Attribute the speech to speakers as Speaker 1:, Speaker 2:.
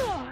Speaker 1: Ugh!